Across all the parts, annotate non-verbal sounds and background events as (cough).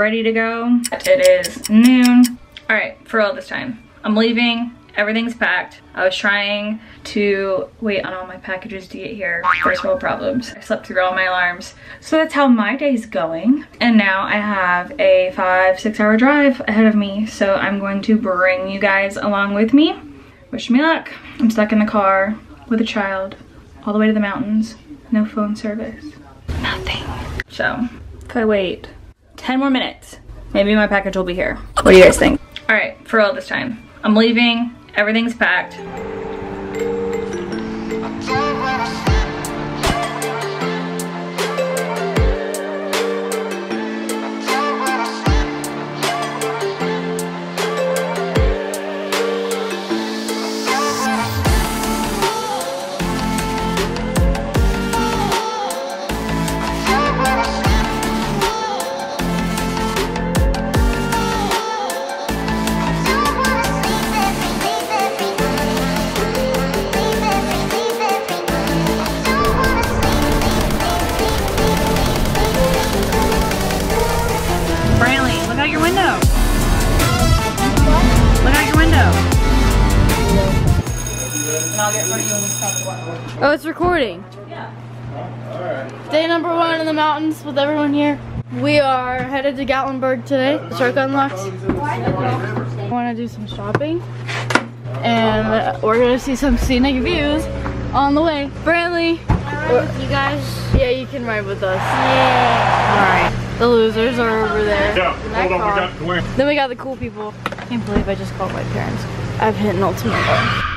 ready to go. It is noon. All right, for all this time. I'm leaving, everything's packed. I was trying to wait on all my packages to get here. First world problems. I slept through all my alarms. So that's how my day's going. And now I have a five, six hour drive ahead of me. So I'm going to bring you guys along with me. Wish me luck. I'm stuck in the car with a child all the way to the mountains. No phone service. Nothing. So if I wait 10 more minutes, maybe my package will be here. What do you guys think? All right, for all this time. I'm leaving, everything's packed. Oh, it's recording. Yeah. Day number one in the mountains with everyone here. We are headed to Gatlinburg today. The Shark Unlocked. I want to do some shopping. And we're going to see some scenic views on the way. Brantley. you guys. Yeah, you can ride with us. Yeah. Alright. The losers are over there. Yeah, hold on, we car. got Dwayne. Then we got the cool people. I Can't believe I just called my parents. I've hit an ultimate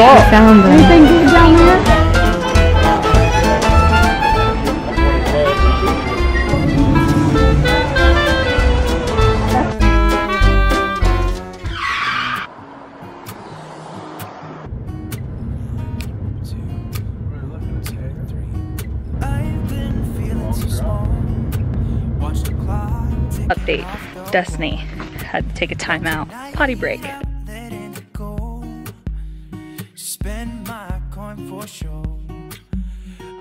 goal. Found them. Anything good down there? Update. Destiny had to take a time out. Potty break. For sure.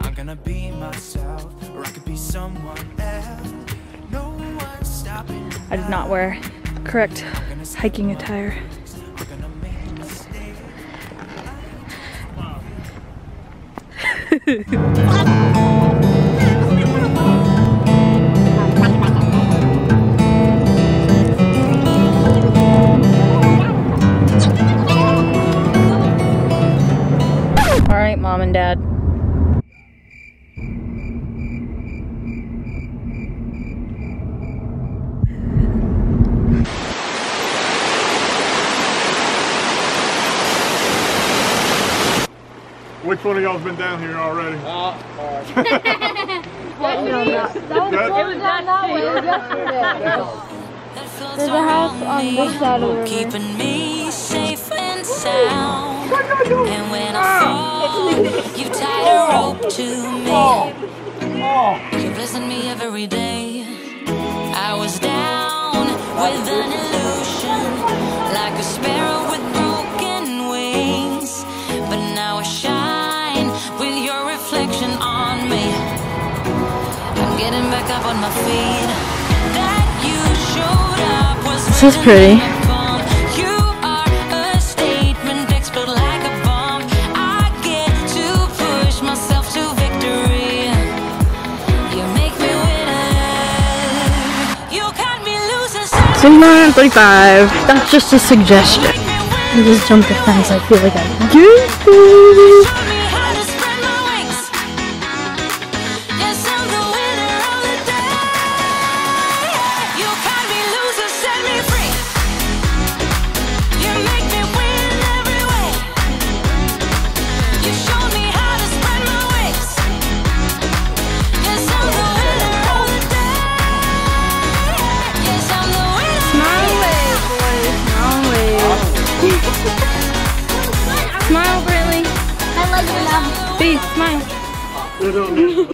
I'm gonna be myself, or I could be someone else. No one's stopping. I did not wear correct hiking attire. (laughs) mom and dad. Which one of y'all's been down here already? There's a house on this side of the river. Sound. And when I ah. fall, you tie a rope to me. Oh. You're blessing me every day. I was down with an illusion, like a sparrow with broken wings. But now I shine with your reflection on me. I'm getting back up on my feet. That you showed up was This is pretty. 3935. That's just a suggestion. I just jumped the fence. I feel like I do. Smile. (laughs)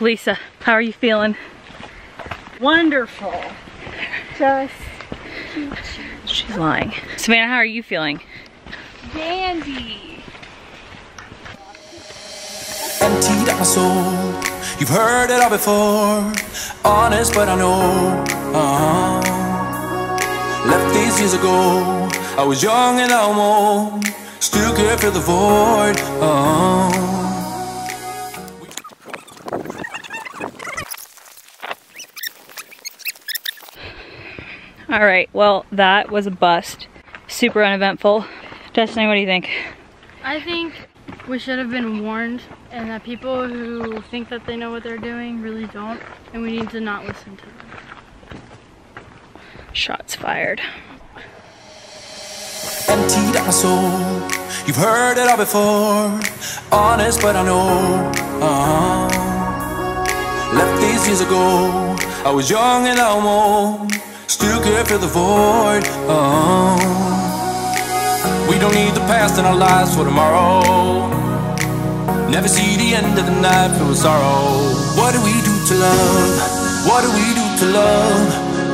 Lisa, how are you feeling? Wonderful. Just She's lying. Savannah, how are you feeling? dandy. emptied out my soul. You've heard it all before. Honest, but I know. uh Left these years ago. I was young and I'm old. Still could feel the void. uh All right, well, that was a bust. Super uneventful. Destiny, what do you think? I think we should have been warned and that people who think that they know what they're doing really don't and we need to not listen to them. Shots fired. Emptied out my soul. You've heard it all before. Honest, but I know. uh Left these years ago. I was young and I'm old. Still could feel the void. uh We don't need the past in our lives for tomorrow. Never see the end of the night filled with sorrow. What do we do to love? What do we do to love?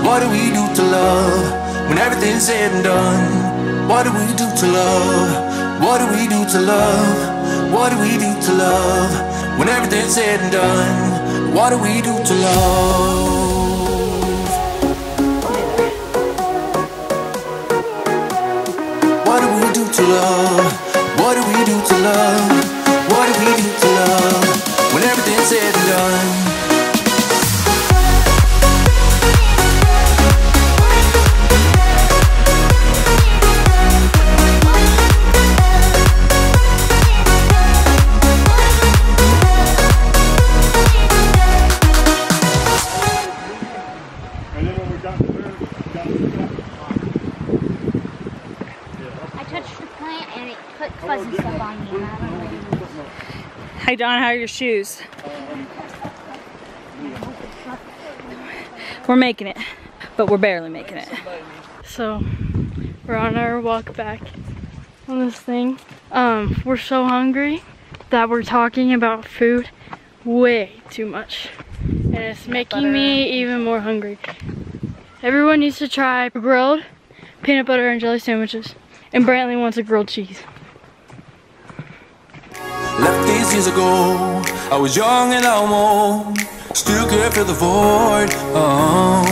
What do we do to love? When everything's said and done. What do we do to love? What do we do to love? What do we do to love? When everything's said and done. What do we do to love? What do we do to love? What do we do to love? What do we do to love? When everything's said and done. Don, how are your shoes? We're making it, but we're barely making it. So we're on our walk back on this thing. Um, we're so hungry that we're talking about food way too much. And it's making me even more hungry. Everyone needs to try grilled peanut butter and jelly sandwiches. And Brantley wants a grilled cheese. Years ago. I was young and I'm old. Still could feel the void. uh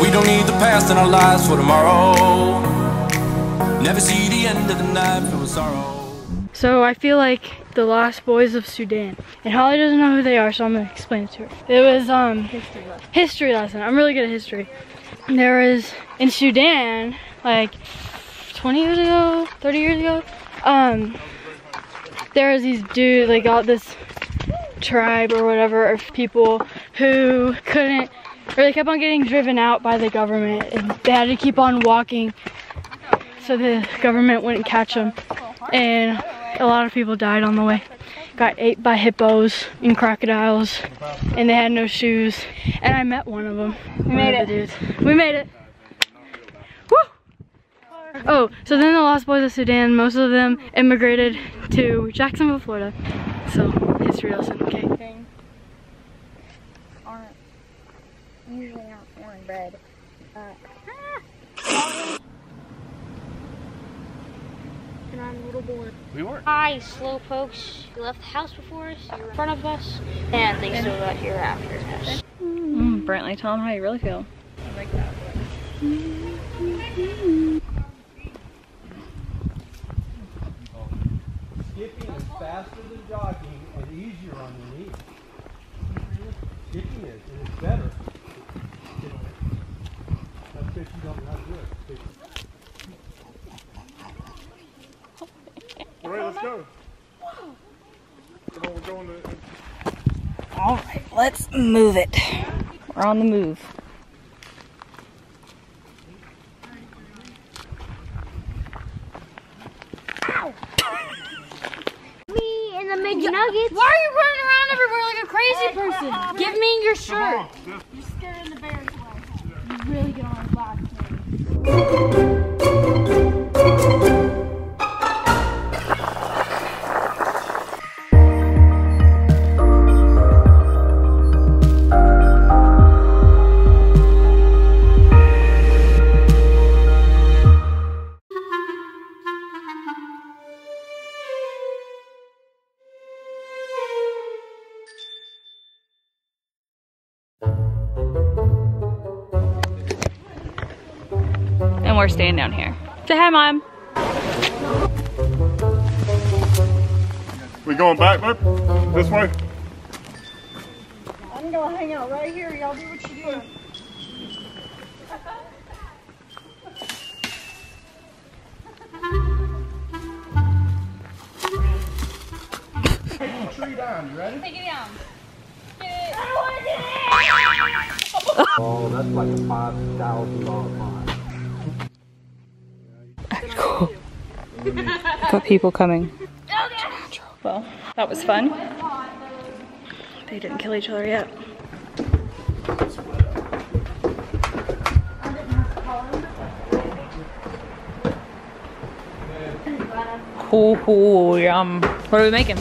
We don't need the past in our lives for tomorrow. Never see the end of the night filled with sorrow. So I feel like the Lost Boys of Sudan. And Holly doesn't know who they are, so I'm gonna explain it to her. It was um history lesson. I'm really good at history. There was in Sudan, like 20 years ago, 30 years ago, um, there was these dudes, like got this tribe or whatever of people who couldn't, or they kept on getting driven out by the government, and they had to keep on walking so the government wouldn't catch them. And a lot of people died on the way. Got ate by hippos and crocodiles, and they had no shoes. And I met one of them. We made it. Dudes. We made it. Woo! Oh, so then the Lost Boys of Sudan, most of them immigrated to Jacksonville, Florida. So, history lesson, okay? Thing aren't usually aren't foreign bred. Uh, ah! And I'm a little bored. We were. Hi, slow folks. You left the house before us. You were in front of us, and they still got here after us. Mm, Brantley, tell them how you really feel. Skipping is faster than jogging and easier on your knees. Skipping is, and it's better. That's if you don't know how to do it. All right, let's go. Come on, we're going to. All right, let's move it. We're on the move. Me and the McNuggets. Why are you running around everywhere like a crazy person? Give me your shirt. You're scaring the bears away. You really get on my back. Staying down here. Say hi, mom. We going back, babe? This way? I'm gonna hang out right here. Y'all do what you do. Tree down, you ready? Take it down. Oh, that's like a five thousand dollar fine. (laughs) Got people coming. Well, that was fun. They didn't kill each other yet. Cool, cool, yum. What are we making?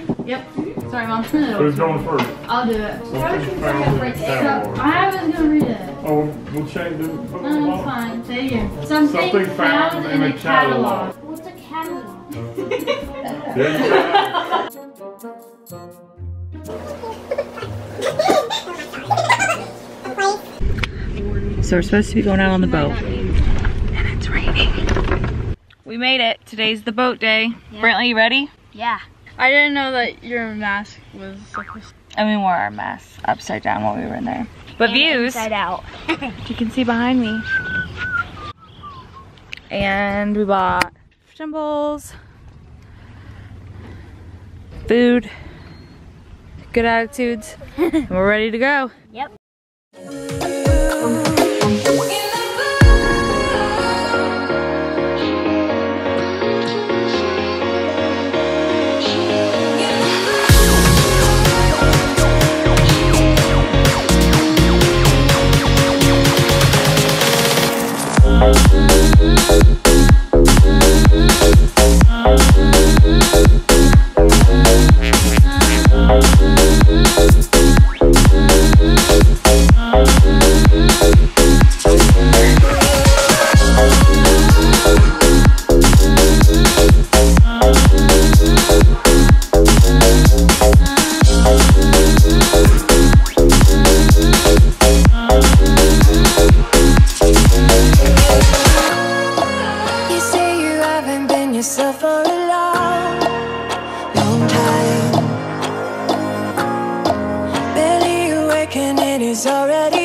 Ready? Yep. Sorry, mom. Who's going first? I'll do it. Something found in the catalog. I was gonna read it. Oh, we'll change it. Put it on the No, it's fine. Say it again. Something, Something found, in a catalog. What's a catalog? There. (laughs) So we're supposed to be going out on the boat. And it's raining. We made it. Today's the boat day. Brantley, you ready? Yeah. I didn't know that your mask was supposed And we wore our masks upside down while we were in there. But views, Inside out. (laughs) you can see behind me. And we bought symbols, food, good attitudes, (laughs) and we're ready to go. Yep. Is already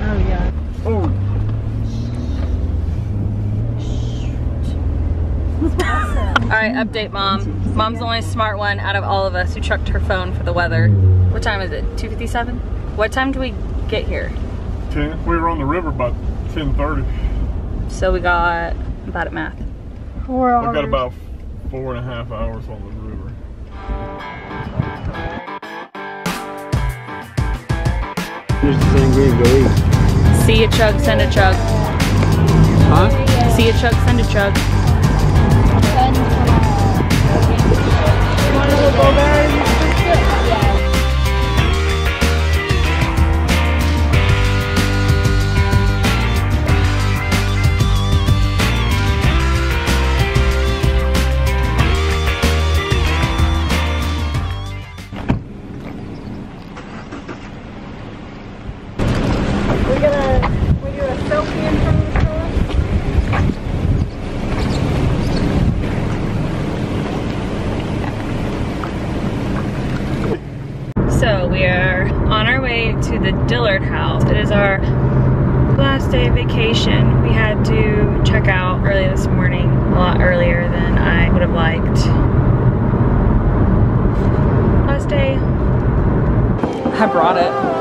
Destiny's before. tired. Oh, oh. All right, update, mom. Mom's the only smart one out of all of us who checked her phone for the weather. What time is it? 2:57. What time do we get here? 10. We were on the river by 10:30. So we got about at math. Four We got about four and a half hours on the river. There's the same green, go eat. See a chug, send a chug. Huh? See a chug, send a chug. On our way to the Dillard house. It is our last day of vacation. We had to check out early this morning, a lot earlier than I would have liked. Last day. I brought it.